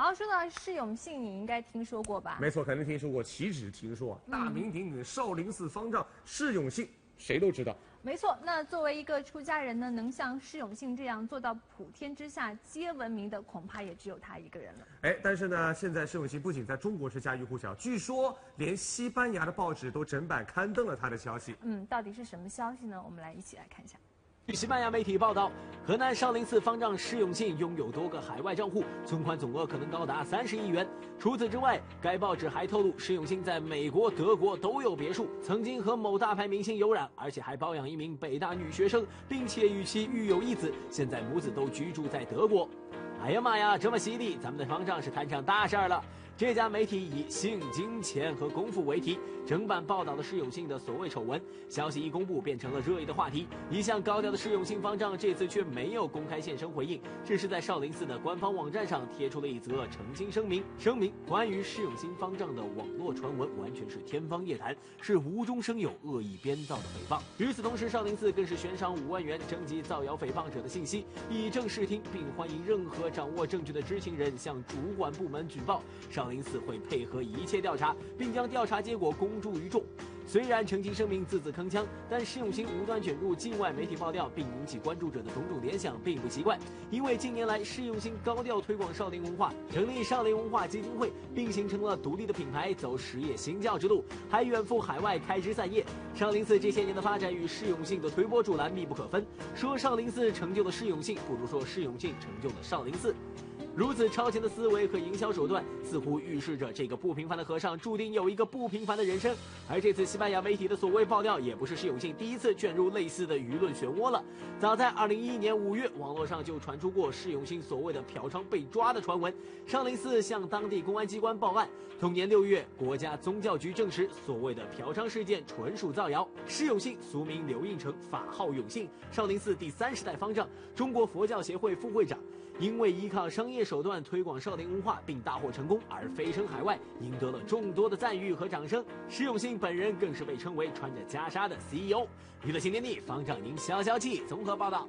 好，说到释永信，你应该听说过吧？没错，肯定听说过，岂止听说啊，大名鼎鼎的少林寺方丈释永信，谁都知道。没错，那作为一个出家人呢，能像释永信这样做到普天之下皆闻名的，恐怕也只有他一个人了。哎，但是呢，现在释永信不仅在中国是家喻户晓，据说连西班牙的报纸都整版刊登了他的消息。嗯，到底是什么消息呢？我们来一起来看一下。据西班牙媒体报道，河南少林寺方丈释永信拥有多个海外账户，存款总额可能高达三十亿元。除此之外，该报纸还透露，释永信在美国、德国都有别墅，曾经和某大牌明星有染，而且还包养一名北大女学生，并且与其育有一子。现在母子都居住在德国。哎呀妈呀，这么犀利，咱们的方丈是摊上大事儿了。这家媒体以性、金钱和功夫为题，整版报道了释永信的所谓丑闻。消息一公布，变成了热议的话题。一向高调的释永信方丈这次却没有公开现身回应，只是在少林寺的官方网站上贴出了一则澄清声明，声明关于释永信方丈的网络传闻完全是天方夜谭，是无中生有、恶意编造的诽谤。与此同时，少林寺更是悬赏五万元征集造谣诽谤者的信息，以正视听，并欢迎任何掌握证据的知情人向主管部门举报。少。少林寺会配合一切调查，并将调查结果公诸于众。虽然澄清声明字字铿锵，但释永信无端卷入境外媒体爆料，并引起关注者的种种联想，并不奇怪。因为近年来释永信高调推广少林文化，成立少林文化基金会，并形成了独立的品牌，走实业新教之路，还远赴海外开枝散叶。少林寺这些年的发展与释永信的推波助澜密不可分。说少林寺成就了释永信，不如说释永信成就了少林寺。如此超前的思维和营销手段，似乎预示着这个不平凡的和尚注定有一个不平凡的人生。而这次西班牙媒体的所谓爆料，也不是释永信第一次卷入类似的舆论漩涡了。早在2011年5月，网络上就传出过释永信所谓的嫖娼被抓的传闻。少林寺向当地公安机关报案。同年6月，国家宗教局证实，所谓的嫖娼事件纯属造谣。释永信俗名刘应成，法号永信，少林寺第三十代方丈，中国佛教协会副会长。因为依靠商业手段推广少林文化并大获成功而飞升海外，赢得了众多的赞誉和掌声。释永信本人更是被称为穿着袈裟的 CEO。娱乐新天地，方丈您消消气，综合报道。